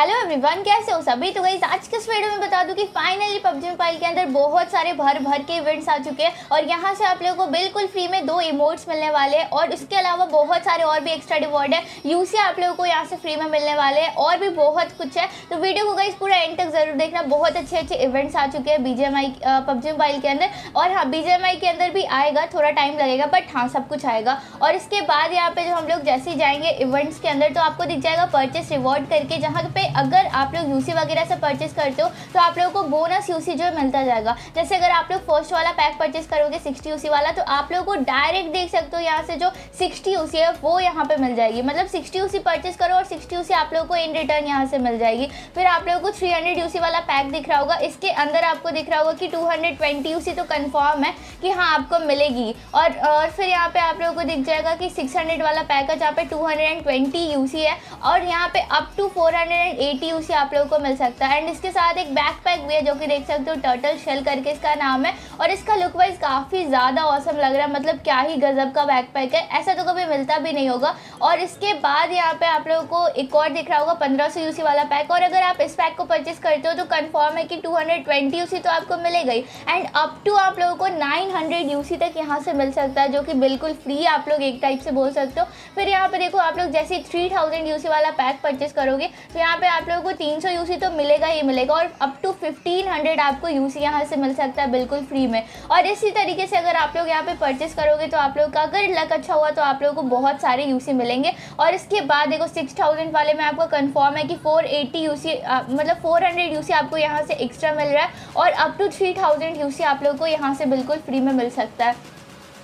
Hello everyone कैसे हो सभी? तो गई आज के इस वीडियो में बता दूँ कि फाइनली पबजी मोबाइल के अंदर बहुत सारे भर भर के इवेंट्स आ चुके हैं और यहाँ से आप लोगों को बिल्कुल फ्री में दो इमोट्स मिलने वाले हैं और इसके अलावा बहुत सारे और भी एक्स्ट्रा रिवॉर्ड है। यूसी आप लोगों को यहाँ से फ्री में मिलने वाले हैं और भी बहुत कुछ है। तो वीडियो को गई पूरा एंड तक ज़रूर देखना। बहुत अच्छे अच्छे इवेंट्स आ चुके हैं बीजेएमआई पबजी मोबाइल के अंदर। और हाँ बीजेएमआई के अंदर भी आएगा, थोड़ा टाइम लगेगा बट हाँ सब कुछ आएगा। और इसके बाद यहाँ पे जो हम लोग जैसे ही जाएँगे इवेंट्स के अंदर तो आपको दिख जाएगा परचेस रिवॉर्ड करके, जहाँ पे अगर आप लोग यूसी वगैरह से परचेस करते हो तो आप लोगों को बोनस यूसी जो मिलता जाएगा। जैसे अगर आप लोग फ़र्स्ट वाला पैक परचेस करोगे सिक्सटी यूसी वाला तो आप लोगों को डायरेक्ट देख सकते हो यहाँ से जो सिक्सटी यूसी है, वो यहाँ पे मिल जाएगी। मतलब सिक्सटी यूसी परचेस करो और सिक्सटी यूसी आप लोगों को इन रिटर्न यहाँ से मिल जाएगी। फिर आप लोगों को थ्री हंड्रेड यूसी वाला पैक दिख रहा होगा। इसके अंदर आपको दिख रहा होगा कि टू हंड्रेड ट्वेंटी यूसी तो कन्फर्म है कि हाँ आपको मिलेगी। और और फिर यहाँ पे आप लोगों को दिख जाएगा कि सिक्स हंड्रेड वाला पैक है जहाँ पे ट्वेंटी यूसी है। और यहाँ पे up to four hundred and eighty UC आप लोगों को मिल सकता है। एंड इसके साथ एक बैक पैक भी है जो कि देख सकते हो टर्टल शेल करके इसका नाम है। और इसका लुक वाइज काफ़ी ज़्यादा औसम लग रहा है। मतलब क्या ही गजब का बैक पैक है। ऐसा तो कभी मिलता भी नहीं होगा। और इसके बाद यहाँ पे आप लोगों को एक और दिख रहा होगा, पंद्रह सौ यूसी वाला पैक और अगर आप इस पैक को परचेस करते हो तो कन्फर्म है कि टू हंड्रेड ट्वेंटी यूसी तो आपको मिलेगा एंड अप टू आप लोगों को नाइन हंड्रेड यूसी तक यहाँ से मिल सकता है, जो कि बिल्कुल फ्री आप लोग एक टाइप से बोल सकते हो। फिर यहाँ पे देखो, आप लोग जैसे थ्री थाउज़ेंड यूसी वाला पैक परचेस करोगे तो यहाँ पे आप लोगों को तीन सौ यूसी तो मिलेगा ही मिलेगा और अप टू फिफ्टीन हंड्रेड आपको यूसी यहाँ से मिल सकता है बिल्कुल फ्री में। और इसी तरीके से अगर आप लोग यहाँ पे परचेस करोगे तो आप लोग का अगर लक अच्छा हुआ तो आप लोगों को बहुत सारे यूसी मिलेंगे। और इसके बाद देखो सिक्स थाउज़ेंड वाले में आपको कन्फर्म है कि फोर एटी यूसी मतलब फोर हंड्रेड आपको यहाँ से एक्स्ट्रा मिल रहा है और अप टू थ्री थाउज़ेंड आप लोग को यहाँ से बिल्कुल फ्री में मिल सकता है।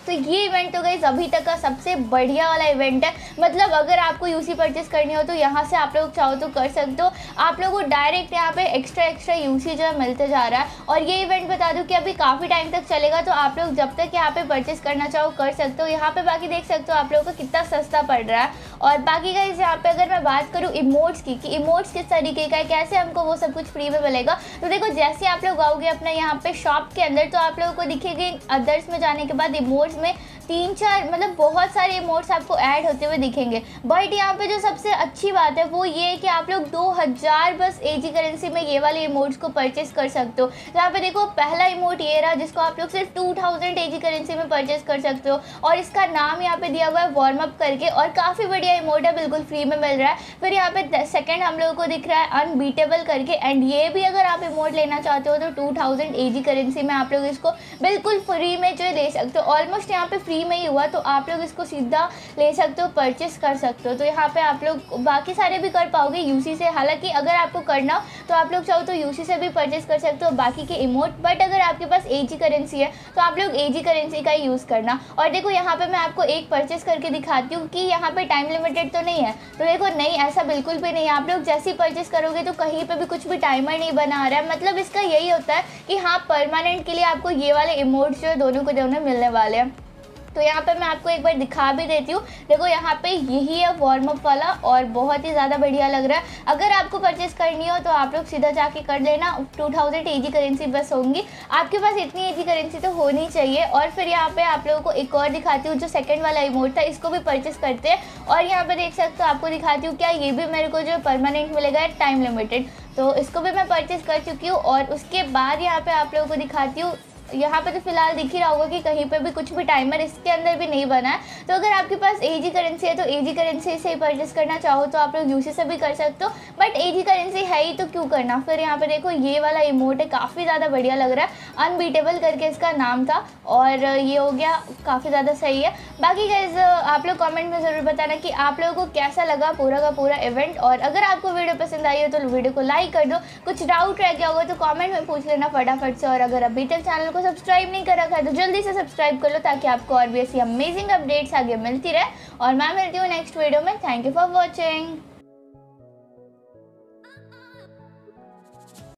तो ये इवेंट तो गई अभी तक का सबसे बढ़िया वाला इवेंट है। मतलब अगर आपको यूसी परचेस करनी हो तो यहाँ से आप लोग चाहो तो कर सकते हो। आप लोगों को डायरेक्ट यहाँ पे एक्स्ट्रा एक्स्ट्रा यूसी जो है मिलते जा रहा है। और ये इवेंट बता दूँ कि अभी काफ़ी टाइम तक चलेगा तो आप लोग जब तक यहाँ पे परचेस करना चाहो कर सकते हो। यहाँ पर बाकी देख सकते हो आप लोगों को कितना सस्ता पड़ रहा है। और बाकी का इस यहाँ पे अगर मैं बात करूँ इमोट्स की, कि इमोट्स किस तरीके का है, कैसे हमको वो सब कुछ फ्री में मिलेगा तो देखो जैसे आप लोग आओगे अपना यहाँ पे शॉप के अंदर तो आप लोगों को दिखेगी अदर्स में जाने के बाद इमोट्स में तीन चार मतलब बहुत सारे इमोट्स आपको ऐड होते हुए दिखेंगे। बट यहाँ पे जो सबसे अच्छी बात है, वो ये है कि आप लोग 2000 बस एजी करेंसी में ये वाले इमोट्स को परचेस कर सकते हो। यहाँ पे देखो, पहला इमोट ये रहा जिसको आप लोग सिर्फ़ 2000 एजी करेंसी में परचेस कर सकते हो। और इसका नाम यहाँ पे दिया हुआ है वार्म अप करके और काफ़ी बढ़िया इमोट है, बिल्कुल फ्री में मिल रहा है। फिर यहाँ पे सेकेंड हम लोगों को दिख रहा है अनबीटेबल करके। एंड ये भी अगर आप इमोट लेना चाहते हो तो टू थाउज़ेंड करेंसी में आप लोग इसको बिल्कुल फ्री में जो है ले सकते हो। ऑलमोस्ट यहाँ पे फ्री में ही हुआ तो आप लोग इसको सीधा ले सकते हो परचेस कर सकते हो। तो यहाँ पे आप लोग बाकी सारे भी कर पाओगे यूसी से। हालाँकि अगर आपको करना हो तो आप लोग चाहो तो यूसी से भी परचेस कर सकते हो, बाकी के इमोट बट अगर आपके पास एजी करेंसी है तो आप लोग एजी करेंसी का यूज़ करना। और देखो, यहाँ पे मैं आपको एक परचेस करके दिखाती हूँ कि यहाँ पर टाइम लिमिटेड तो नहीं है। तो देखो, नहीं, ऐसा बिल्कुल भी नहीं आप लोग जैसे ही परचेस करोगे तो कहीं पर भी कुछ भी टाइमर नहीं बना रहा है। मतलब इसका यही होता है कि हाँ परमानेंट के लिए आपको ये वाले इमोट्स जो है, दोनों को दोनों मिलने वाले हैं। तो यहाँ पे मैं आपको एक बार दिखा भी देती हूँ। देखो यहाँ पे यही है वार्म अप वाला और बहुत ही ज़्यादा बढ़िया लग रहा है। अगर आपको परचेस करनी हो तो आप लोग सीधा जाके कर लेना। टू थाउज़ेंड एजी करेंसी बस होंगी। आपके पास इतनी एजी करेंसी तो होनी चाहिए। और फिर यहाँ पे आप लोगों को एक और दिखाती हूँ जो सेकेंड वाला इमोट था, इसको भी परचेस करते हैं। और यहाँ पे देख सकते हो आपको दिखाती हूँ क्या, ये भी मेरे को जो परमानेंट मिलेगा टाइम लिमिटेड तो इसको भी मैं परचेस कर चुकी हूँ और उसके बाद यहाँ पे आप लोगों को दिखाती हूँ यहाँ पे तो फ़िलहाल दिख ही रहा होगा कि कहीं पे भी कुछ भी टाइमर इसके अंदर भी नहीं बना है। तो अगर आपके पास एजी करेंसी है तो एजी करेंसी से ही परचेस करना चाहो तो आप लोग यूसी से भी कर सकते हो। बट एजी करेंसी है ही तो क्यों करना? फिर यहाँ पे देखो, ये वाला इमोट है, काफ़ी ज़्यादा बढ़िया लग रहा है। अनबीटेबल करके इसका नाम था और ये हो गया, काफ़ी ज़्यादा सही है। बाकी गाइज़ आप लोग कॉमेंट में ज़रूर बताना कि आप लोगों को कैसा लगा पूरा का पूरा इवेंट और अगर आपको वीडियो पसंद आई हो तो वीडियो को लाइक कर दो। कुछ डाउट रह गया होगा तो कॉमेंट में पूछ लेना फटाफट से। और अगर अभी तक चैनल को सब्सक्राइब नहीं कर रखा है तो जल्दी से सब्सक्राइब कर लो ताकि आपको और भी ऐसी अमेजिंग अपडेट्स आगे मिलती रहे। और मैं मिलती हूँ नेक्स्ट वीडियो में। Thank you for watching